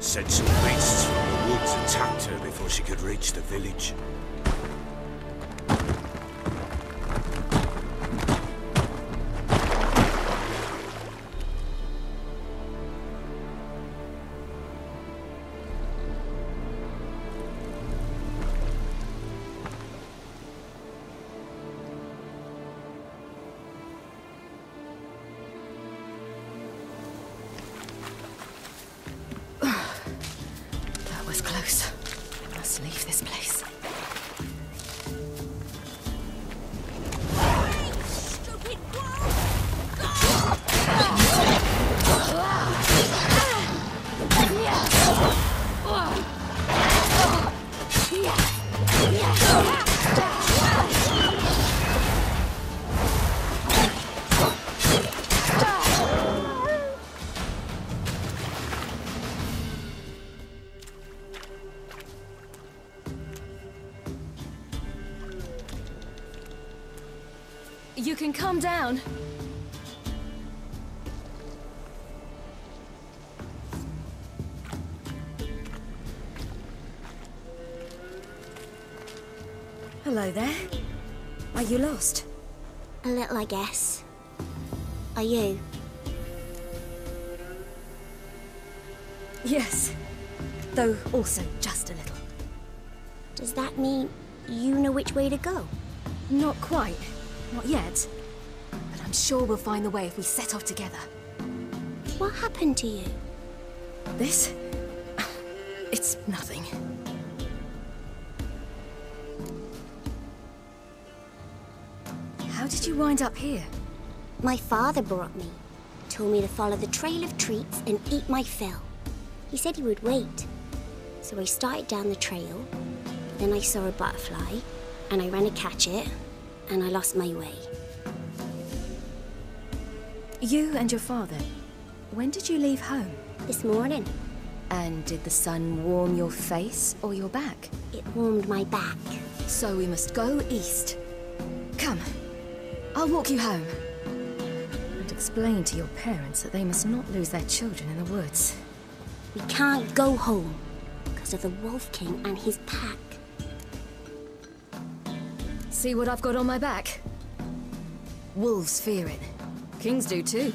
Said some beasts from the woods attacked her before she could reach the village. You can come down. Hello there. Are you lost? A little, I guess. Are you? Yes. Though also just a little. Does that mean you know which way to go? Not quite. Not yet. But I'm sure we'll find the way if we set off together. What happened to you? This? It's nothing. How did you wind up here? My father brought me. Told me to follow the trail of treats and eat my fill. He said he would wait. So I started down the trail. Then I saw a butterfly, and I ran to catch it, and I lost my way. You and your father. When did you leave home? This morning, And did the sun warm your face or your back? it warmed my back. So we must go east. Come. I'll walk you home. And explain to your parents that they must not lose their children in the woods. We can't go home because of the Wolf King and his pack. See what I've got on my back? Wolves fear it. Kings do too.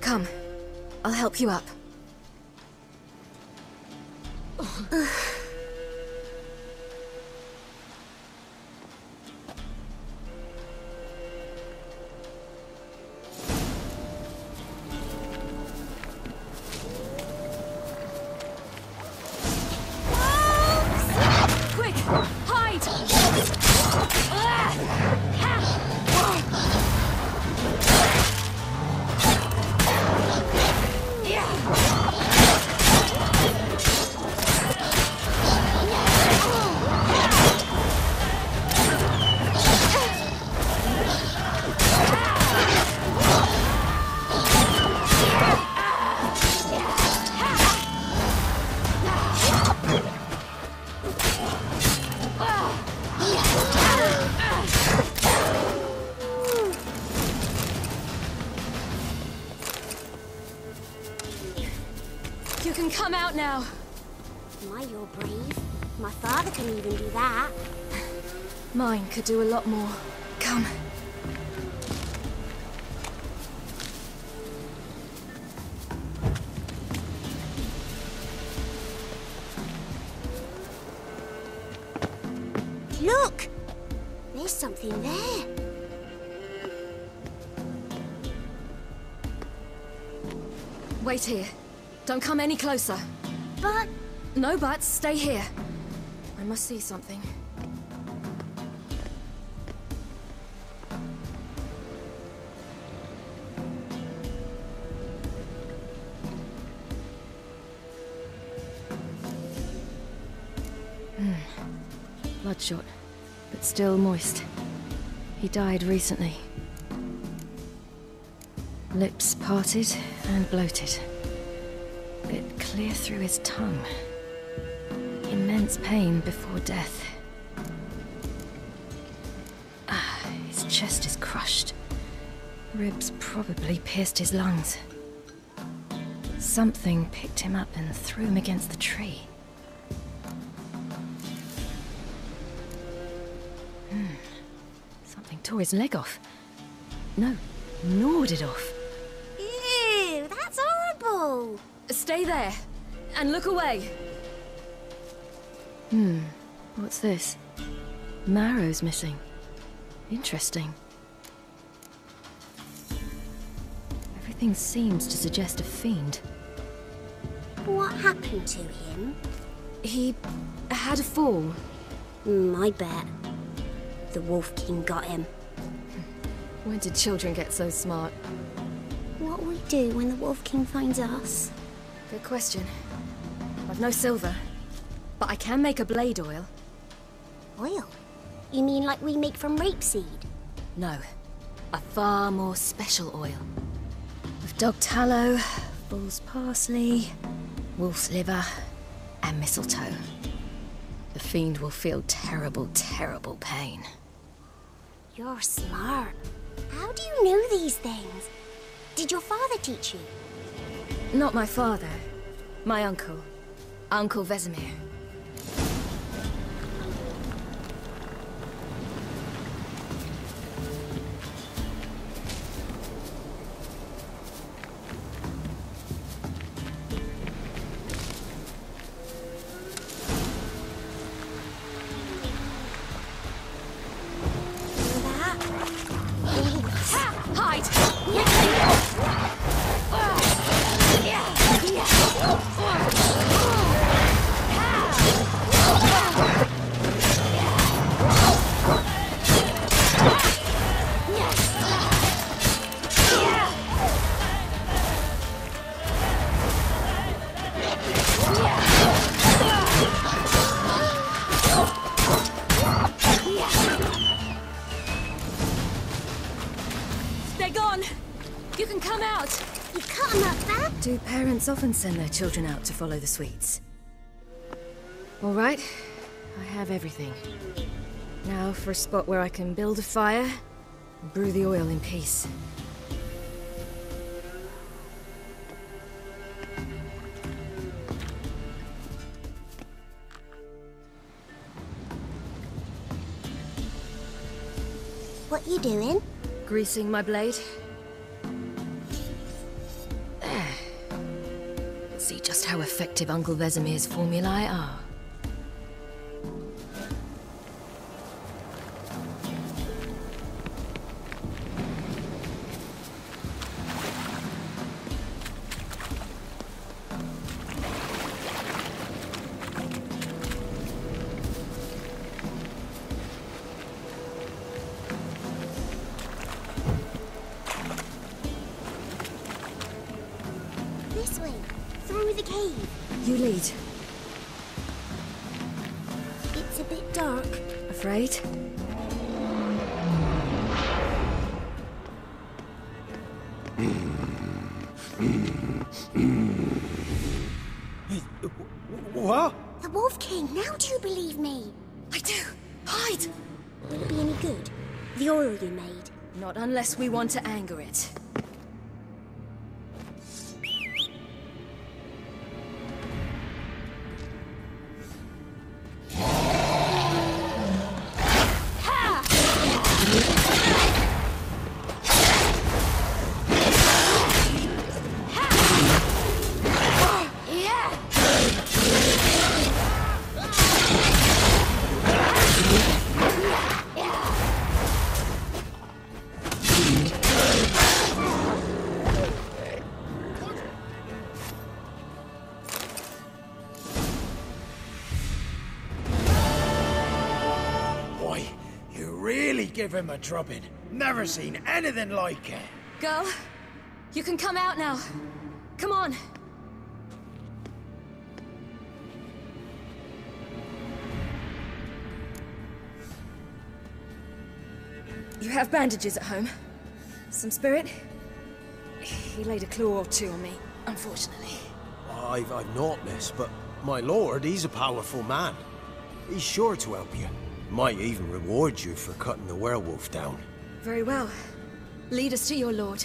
Come. I'll help you up. You can come out now. My, you're brave. My father can even do that. Mine could do a lot more. Come. Look! There's something there. Wait here. Don't come any closer. But No buts. Stay here. I must see something. Hmm. Bloodshot, but still moist. He died recently. Lips parted and bloated. Clear through his tongue. Immense pain before death. Ah, his chest is crushed. Ribs probably pierced his lungs. Something picked him up and threw him against the tree. Hmm. Something tore his leg off. No, gnawed it off. Horrible. Stay there, and look away. Hmm, what's this? Marrow's missing. Interesting. Everything seems to suggest a fiend. What happened to him? He had a fall. Mm, I bet. The Wolf King got him. When did children get so smart? What will we do when the Wolf King finds us? Good question. I've no silver, but I can make a blade oil. Oil? You mean like we make from rapeseed? No, a far more special oil. With dog tallow, bull's parsley, wolf's liver, and mistletoe. The fiend will feel terrible, terrible pain. You're smart. How do you know these things? Did your father teach you? Not my father, my uncle, Uncle Vesemir. Parents often send their children out to follow the sweets. All right, I have everything. Now for a spot where I can build a fire, and brew the oil in peace. What you doing? Greasing my blade. Just how effective Uncle Vesemir's formulae are. What? The Wolf King, now do you believe me? I do. Hide! Will it be any good? The oil you made? Not unless we want to anger it. Give him a drubbing. Never seen anything like it. Girl, you can come out now. Come on. You have bandages at home? Some spirit? He laid a claw or two on me, unfortunately. I've, I've not, miss, but my lord, he's a powerful man. He's sure to help you. Might even reward you for cutting the werewolf down. Very well. Lead us to your lord.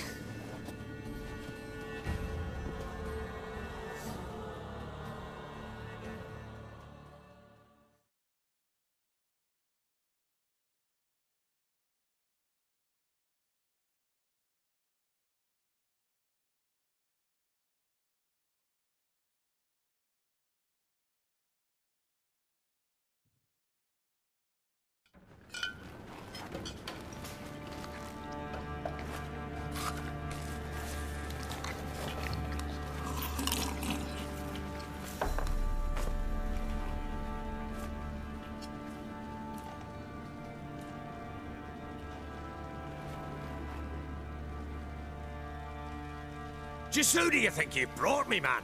Just who do you think you've brought me, man?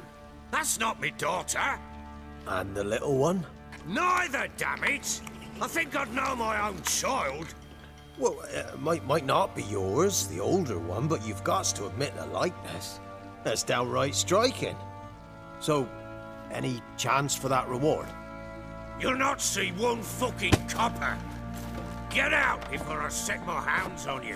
That's not me daughter. And the little one? Neither, damn it! I think I'd know my own child. Well, it might, might not be yours, the older one, but you've got to admit the likeness. That's downright striking. So, any chance for that reward? You'll not see one fucking copper. Get out before I set my hounds on you.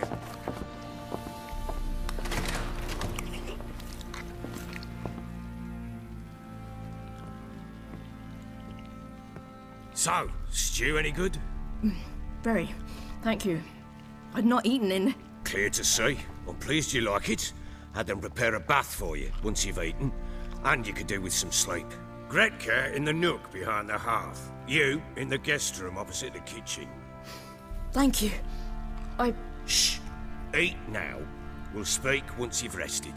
So, stew any good? Very. Thank you. I'd not eaten in. Clear to see. I'm pleased you like it. Had them prepare a bath for you once you've eaten. And you could do with some sleep. Gretka in the nook behind the hearth. You in the guest room opposite the kitchen. Thank you. I. Shh. Eat now. We'll speak once you've rested.